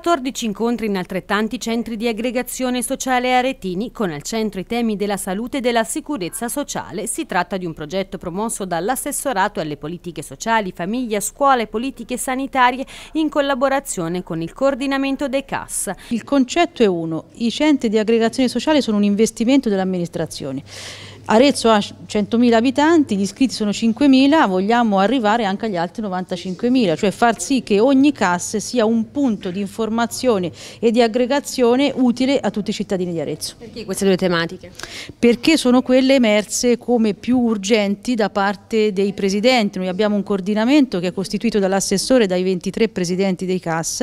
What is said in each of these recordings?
14 incontri in altrettanti centri di aggregazione sociale aretini con al centro i temi della salute e della sicurezza sociale. Si tratta di un progetto promosso dall'assessorato alle politiche sociali, famiglia, scuole, politiche sanitarie in collaborazione con il coordinamento dei CAS. Il concetto è uno, i centri di aggregazione sociale sono un investimento dell'amministrazione. Arezzo ha 100.000 abitanti, gli iscritti sono 5.000, vogliamo arrivare anche agli altri 95.000, cioè far sì che ogni CAS sia un punto di informazione e di aggregazione utile a tutti i cittadini di Arezzo. Perché queste due tematiche? Perché sono quelle emerse come più urgenti da parte dei presidenti. Noi abbiamo un coordinamento che è costituito dall'assessore e dai 23 presidenti dei CAS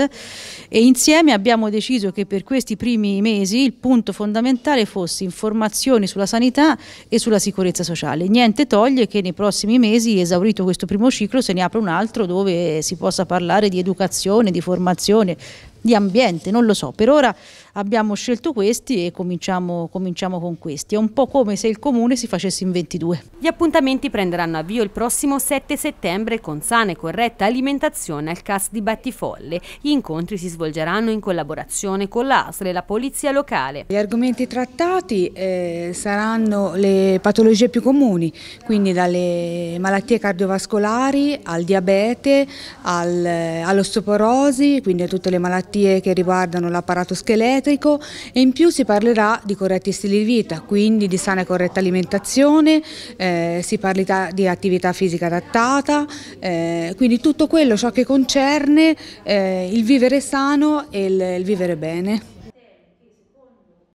e insieme abbiamo deciso che per questi primi mesi il punto fondamentale fosse informazioni sulla sanità e e sulla sicurezza sociale. Niente toglie che nei prossimi mesi, esaurito questo primo ciclo, se ne apra un altro dove si possa parlare di educazione, di formazione, di ambiente, non lo so. Per ora abbiamo scelto questi e cominciamo, cominciamo, con questi. È un po' come se il comune si facesse in 22. Gli appuntamenti prenderanno avvio il prossimo 7 settembre con sana e corretta alimentazione al CAS di Battifolle. Gli incontri si svolgeranno in collaborazione con l'ASL e la polizia locale. Gli argomenti trattati eh, saranno le patologie più comuni, quindi dalle malattie cardiovascolari al diabete, al, all'osteoporosi, quindi a tutte le malattie che riguardano l'apparato scheletrico e in più si parlerà di corretti stili di vita, quindi di sana e corretta alimentazione, eh, si parlerà di attività fisica adattata, eh, quindi tutto quello ciò che concerne eh, il vivere sano e il, il vivere bene.